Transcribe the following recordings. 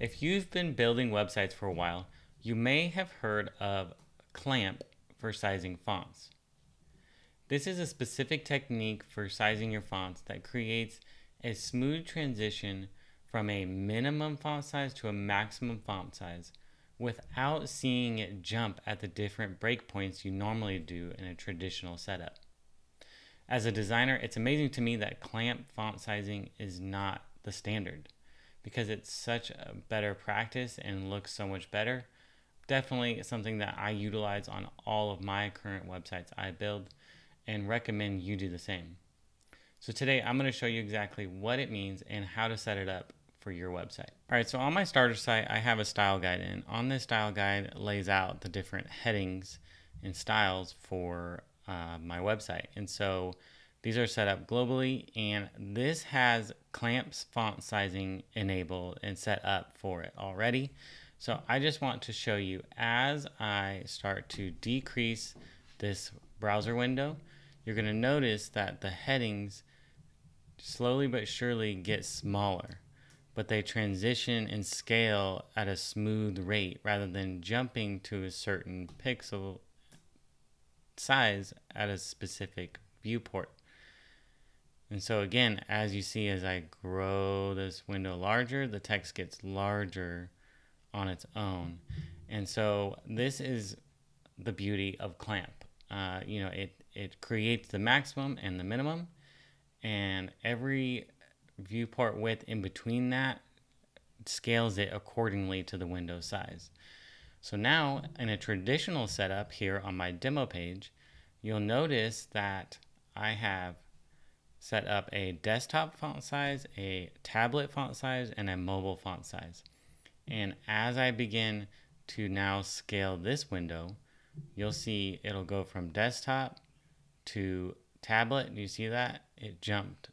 If you've been building websites for a while, you may have heard of clamp for sizing fonts. This is a specific technique for sizing your fonts that creates a smooth transition from a minimum font size to a maximum font size without seeing it jump at the different breakpoints you normally do in a traditional setup. As a designer, it's amazing to me that clamp font sizing is not the standard because it's such a better practice and looks so much better. Definitely something that I utilize on all of my current websites I build and recommend you do the same. So today I'm going to show you exactly what it means and how to set it up for your website. All right, so on my starter site, I have a style guide and on this style guide lays out the different headings and styles for uh, my website. And so these are set up globally, and this has clamps font sizing enabled and set up for it already. So I just want to show you as I start to decrease this browser window, you're going to notice that the headings slowly but surely get smaller, but they transition and scale at a smooth rate rather than jumping to a certain pixel size at a specific viewport. And so again, as you see, as I grow this window larger, the text gets larger on its own. And so this is the beauty of clamp. Uh, you know, it, it creates the maximum and the minimum, and every viewport width in between that scales it accordingly to the window size. So now in a traditional setup here on my demo page, you'll notice that I have set up a desktop font size, a tablet font size, and a mobile font size. And as I begin to now scale this window, you'll see it'll go from desktop to tablet. Do you see that? It jumped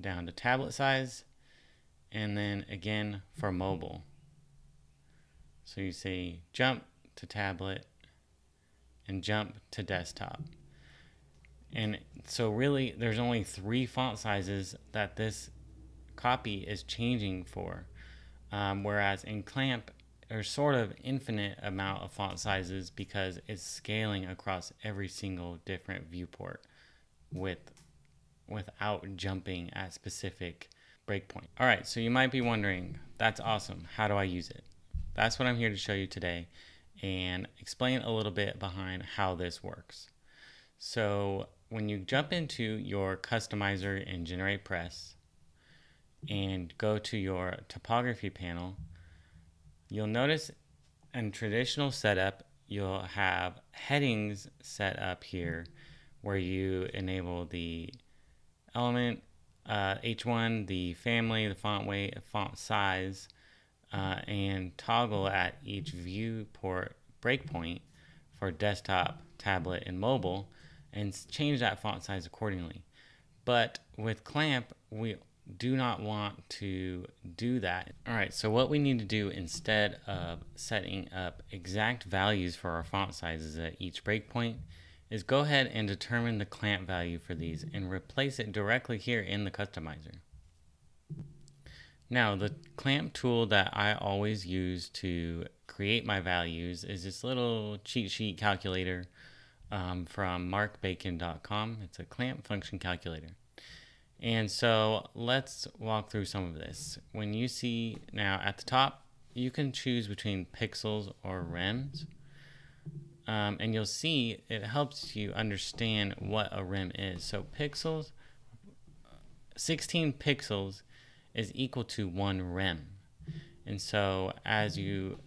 down to tablet size and then again for mobile. So you say jump to tablet and jump to desktop. And so really there's only three font sizes that this copy is changing for. Um, whereas in Clamp, there's sort of infinite amount of font sizes because it's scaling across every single different viewport with without jumping at specific breakpoint. All right, so you might be wondering, that's awesome. How do I use it? That's what I'm here to show you today and explain a little bit behind how this works. So when you jump into your customizer in GeneratePress and go to your topography panel, you'll notice in traditional setup, you'll have headings set up here where you enable the element uh, H1, the family, the font weight, font size, uh, and toggle at each viewport breakpoint for desktop, tablet, and mobile and change that font size accordingly. But with clamp, we do not want to do that. All right, so what we need to do instead of setting up exact values for our font sizes at each breakpoint is go ahead and determine the clamp value for these and replace it directly here in the customizer. Now, the clamp tool that I always use to create my values is this little cheat sheet calculator um, from marcbacon.com. It's a clamp function calculator. And so let's walk through some of this. When you see now at the top, you can choose between pixels or rems. Um, and you'll see it helps you understand what a rem is. So pixels, 16 pixels is equal to one rem. And so as you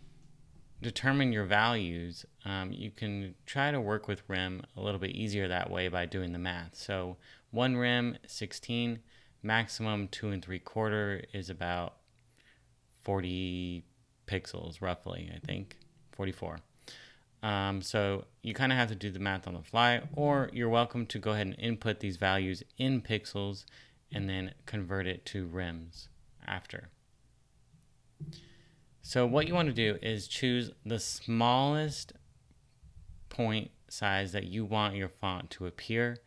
determine your values, um, you can try to work with rem a little bit easier that way by doing the math. So one rem, 16, maximum two and three quarter is about 40 pixels roughly, I think, 44. Um, so you kind of have to do the math on the fly, or you're welcome to go ahead and input these values in pixels and then convert it to rems after. So what you want to do is choose the smallest point size that you want your font to appear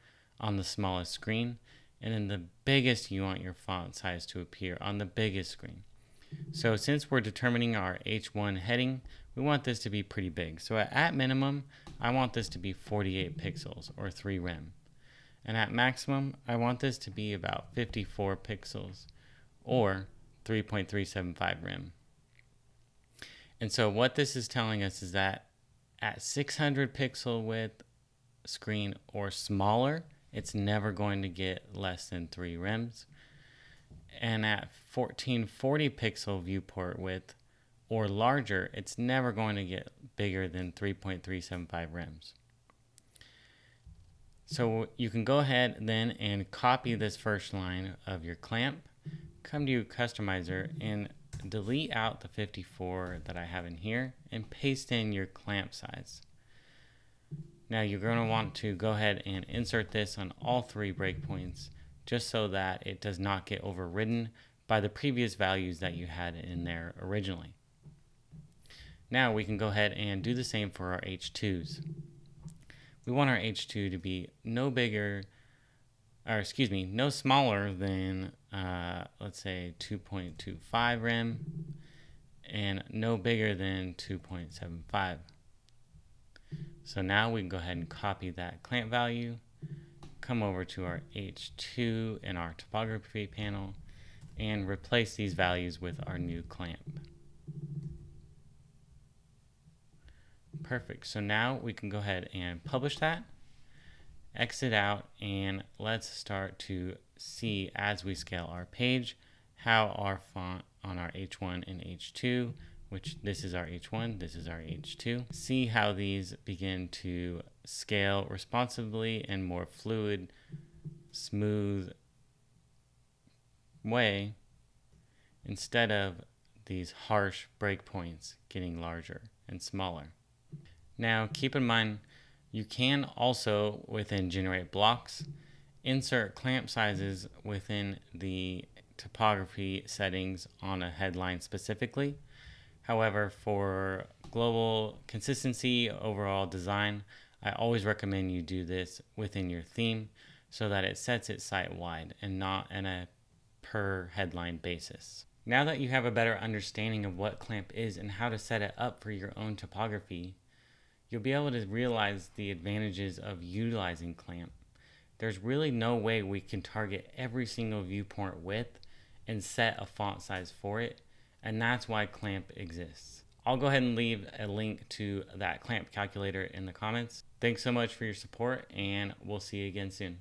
on the smallest screen and then the biggest you want your font size to appear on the biggest screen. So since we're determining our H1 heading, we want this to be pretty big. So at minimum, I want this to be 48 pixels or 3 rem. And at maximum, I want this to be about 54 pixels or 3.375 rem. And so what this is telling us is that at 600 pixel width screen or smaller, it's never going to get less than 3 rems. And at 1440 pixel viewport width or larger, it's never going to get bigger than 3.375 rems. So you can go ahead then and copy this first line of your clamp, come to your customizer and delete out the 54 that I have in here and paste in your clamp size. Now you're going to want to go ahead and insert this on all three breakpoints just so that it does not get overridden by the previous values that you had in there originally. Now we can go ahead and do the same for our H2s. We want our H2 to be no bigger, or excuse me, no smaller than, uh, let's say 2.25 rem and no bigger than 2.75. So now we can go ahead and copy that clamp value, come over to our H2 in our topography panel, and replace these values with our new clamp. Perfect. So now we can go ahead and publish that, exit out, and let's start to see as we scale our page how our font on our H1 and H2, which this is our H1, this is our H2, see how these begin to scale responsibly and more fluid, smooth way instead of these harsh breakpoints getting larger and smaller. Now keep in mind you can also within GenerateBlocks insert clamp sizes within the topography settings on a headline specifically. However, for global consistency, overall design, I always recommend you do this within your theme so that it sets it site wide and not in a per headline basis. Now that you have a better understanding of what clamp is and how to set it up for your own topography, you'll be able to realize the advantages of utilizing clamp. There's really no way we can target every single viewport width and set a font size for it, and that's why clamp exists. I'll go ahead and leave a link to that clamp calculator in the comments. Thanks so much for your support, and we'll see you again soon.